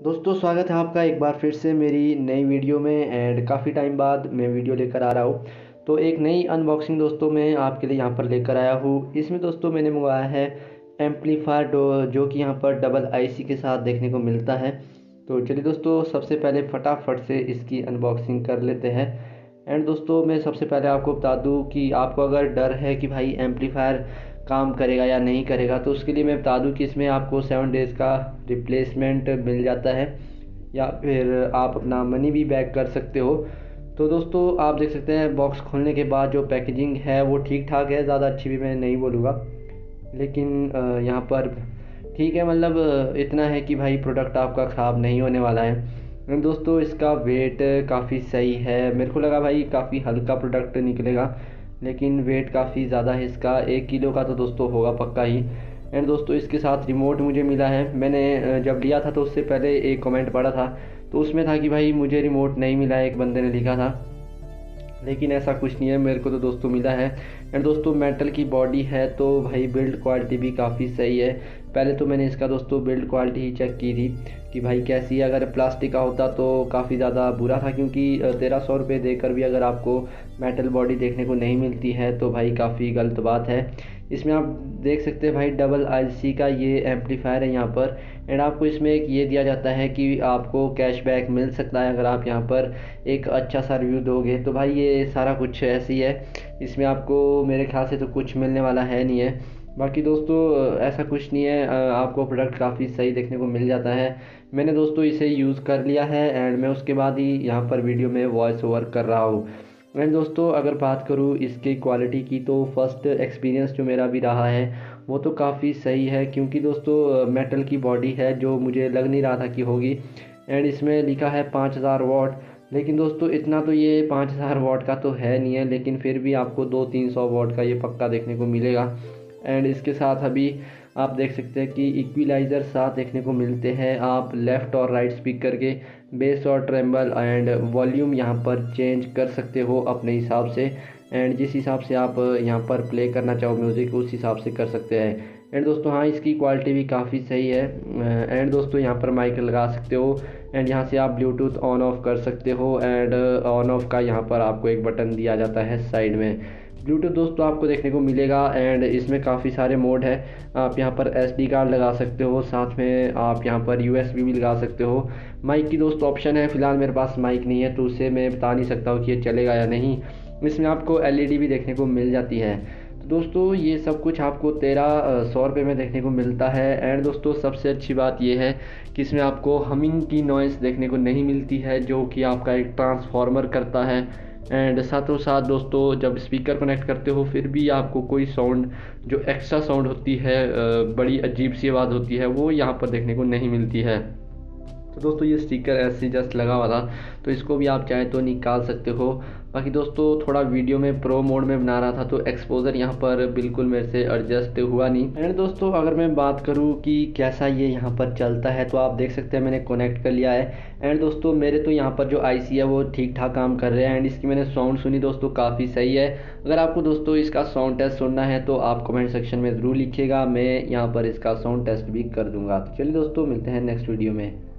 दोस्तों, स्वागत है आपका एक बार फिर से मेरी नई वीडियो में एंड काफ़ी टाइम बाद मैं वीडियो लेकर आ रहा हूँ। तो एक नई अनबॉक्सिंग दोस्तों मैं आपके लिए यहाँ पर लेकर आया हूँ। इसमें दोस्तों मैंने मंगवाया है एम्पलीफायर जो कि यहाँ पर डबल आईसी के साथ देखने को मिलता है। तो चलिए दोस्तों, सबसे पहले फटाफट से इसकी अनबॉक्सिंग कर लेते हैं। एंड दोस्तों, मैं सबसे पहले आपको बता दूँ कि आपको अगर डर है कि भाई एम्पलीफायर काम करेगा या नहीं करेगा तो उसके लिए मैं बता दूँ कि इसमें आपको सेवन डेज़ का रिप्लेसमेंट मिल जाता है, या फिर आप अपना मनी भी बैक कर सकते हो। तो दोस्तों, आप देख सकते हैं बॉक्स खोलने के बाद जो पैकेजिंग है, वो ठीक ठाक है, ज़्यादा अच्छी भी मैं नहीं बोलूँगा। लेकिन यहाँ पर ठीक है मतलब इतना है कि भाई प्रोडक्ट आपका ख़राब नहीं होने वाला है। दोस्तों, इसका वेट काफ़ी सही है। मेरे को लगा भाई काफ़ी हल्का प्रोडक्ट निकलेगा। लेकिन वेट काफ़ी ज़्यादा है इसका। एक किलो का तो दोस्तों होगा पक्का ही। एंड दोस्तों, इसके साथ रिमोट मुझे मिला है। मैंने जब लिया था तो उससे पहले एक कमेंट पढ़ा था। तो उसमें था कि भाई, मुझे रिमोट नहीं मिला है, एक बंदे ने लिखा था। लेकिन ऐसा कुछ नहीं है, मेरे को तो दोस्तों मिला है। एंड दोस्तों मेटल की बॉडी है तो भाई बिल्ड क्वालिटी भी काफ़ी सही है। पहले तो मैंने इसका दोस्तों बिल्ड क्वालिटी ही चेक की थी कि भाई कैसी है। अगर प्लास्टिक का होता तो काफ़ी ज़्यादा बुरा था, क्योंकि तेरह सौ रुपये देकर भी अगर आपको मेटल बॉडी देखने को नहीं मिलती है तो भाई काफ़ी गलत बात है। इसमें आप देख सकते हैं भाई डबल आईसी का ये एम्पलीफायर है यहाँ पर। एंड आपको इसमें एक ये दिया जाता है कि आपको कैशबैक मिल सकता है अगर आप यहाँ पर एक अच्छा सा रिव्यू दोगे। तो भाई ये सारा कुछ ऐसी है। इसमें आपको मेरे ख्याल से तो कुछ मिलने वाला है नहीं है। बाकी दोस्तों, ऐसा कुछ नहीं है। आपको प्रोडक्ट काफ़ी सही देखने को मिल जाता है। मैंने दोस्तों इसे यूज़ कर लिया है एंड मैं उसके बाद ही यहाँ पर वीडियो में वॉइस ओवर कर रहा हूँ। एंड दोस्तों, अगर बात करूँ इसकी क्वालिटी की तो फ़र्स्ट एक्सपीरियंस जो मेरा भी रहा है, वो तो काफ़ी सही है। क्योंकि दोस्तों मेटल की बॉडी है, जो मुझे लग नहीं रहा था कि होगी। एंड इसमें लिखा है पाँच हज़ार वॉट लेकिन दोस्तों, इतना तो ये पाँच हज़ार वॉट का तो है नहीं है, लेकिन फिर भी आपको दो तीन सौ वॉट का ये पक्का देखने को मिलेगा। एंड इसके साथ अभी आप देख सकते हैं कि इक्विलाइज़र साथ देखने को मिलते हैं। आप लेफ़्ट और राइट स्पीकर के बेस और ट्रेम्बल एंड वॉल्यूम यहाँ पर चेंज कर सकते हो अपने हिसाब से। एंड जिस हिसाब से आप यहाँ पर प्ले करना चाहो म्यूज़िक उस हिसाब से कर सकते हैं। एंड दोस्तों हाँ इसकी क्वालिटी भी काफ़ी सही है। एंड दोस्तों, यहाँ पर माइक लगा सकते हो। एंड यहाँ से आप ब्लूटूथ ऑन ऑफ़ कर सकते हो। एंड ऑन ऑफ़ का यहाँ पर आपको एक बटन दिया जाता है साइड में। ब्लूटूथ दोस्तों, आपको देखने को मिलेगा। एंड इसमें काफ़ी सारे मोड है। आप यहाँ पर एसडी कार्ड लगा सकते हो। साथ में आप यहाँ पर यूएसबी भी लगा सकते हो। माइक की दोस्तों ऑप्शन है। फ़िलहाल मेरे पास माइक नहीं है तो उससे मैं बता नहीं सकता हूँ कि ये चलेगा या नहीं। इसमें आपको एलईडी भी देखने को मिल जाती है। तो दोस्तों, ये सब कुछ आपको तेरह सौ रुपये में देखने को मिलता है। एंड दोस्तों, सबसे अच्छी बात ये है कि इसमें आपको हमिंग की नॉइस देखने को नहीं मिलती है, जो कि आपका एक ट्रांसफार्मर करता है। एंड साथों साथ दोस्तों, जब स्पीकर कनेक्ट करते हो, फिर भी आपको कोई साउंड जो एक्स्ट्रा साउंड होती है बड़ी अजीब सी आवाज़ होती है, वो यहाँ पर देखने को नहीं मिलती है। तो दोस्तों ये स्टिकर ऐसे जस्ट लगा हुआ था तो इसको भी आप चाहें तो निकाल सकते हो। बाकी दोस्तों थोड़ा वीडियो में प्रो मोड में बना रहा था तो एक्सपोजर यहाँ पर बिल्कुल मेरे से एडजस्ट हुआ नहीं। एंड दोस्तों अगर मैं बात करूँ कि कैसा ये यहाँ पर चलता है तो आप देख सकते हैं मैंने कनेक्ट कर लिया है। एंड दोस्तों मेरे तो यहाँ पर जो आईसी है, वो ठीक ठाक काम कर रहे हैं। एंड इसकी मैंने साउंड सुनी दोस्तों काफ़ी सही है। अगर आपको दोस्तों इसका साउंड टेस्ट सुनना है तो आप कमेंट सेक्शन में ज़रूर लिखिएगा। मैं यहाँ पर इसका साउंड टेस्ट भी कर दूँगा। तो चलिए दोस्तों मिलते हैं नेक्स्ट वीडियो में।